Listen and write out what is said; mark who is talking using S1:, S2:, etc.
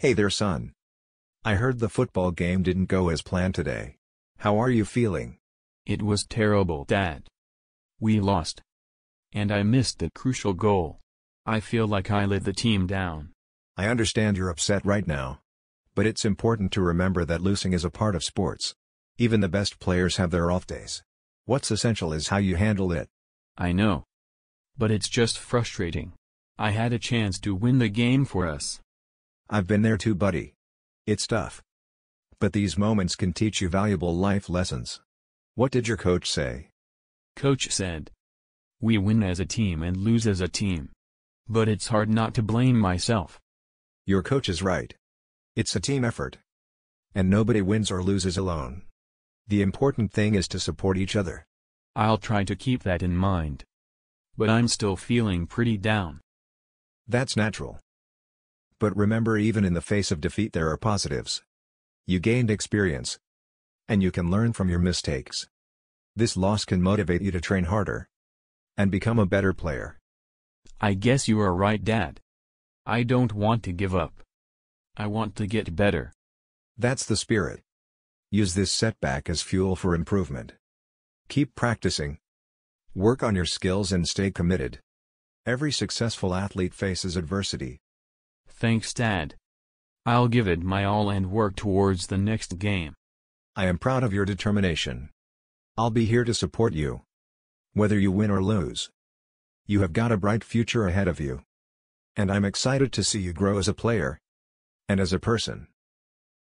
S1: Hey there son. I heard the football game didn't go as planned today. How are you feeling?
S2: It was terrible dad. We lost. And I missed the crucial goal. I feel like I let the team down.
S1: I understand you're upset right now. But it's important to remember that losing is a part of sports. Even the best players have their off days. What's essential is how you handle it.
S2: I know. But it's just frustrating. I had a chance to win the game for us.
S1: I've been there too buddy. It's tough. But these moments can teach you valuable life lessons. What did your coach say?
S2: Coach said. We win as a team and lose as a team. But it's hard not to blame myself.
S1: Your coach is right. It's a team effort. And nobody wins or loses alone. The important thing is to support each other.
S2: I'll try to keep that in mind. But I'm still feeling pretty down.
S1: That's natural. But remember even in the face of defeat there are positives. You gained experience. And you can learn from your mistakes. This loss can motivate you to train harder. And become a better player.
S2: I guess you are right dad. I don't want to give up. I want to get better.
S1: That's the spirit. Use this setback as fuel for improvement. Keep practicing. Work on your skills and stay committed. Every successful athlete faces adversity.
S2: Thanks dad. I'll give it my all and work towards the next game.
S1: I am proud of your determination. I'll be here to support you. Whether you win or lose. You have got a bright future ahead of you. And I'm excited to see you grow as a player. And as a person.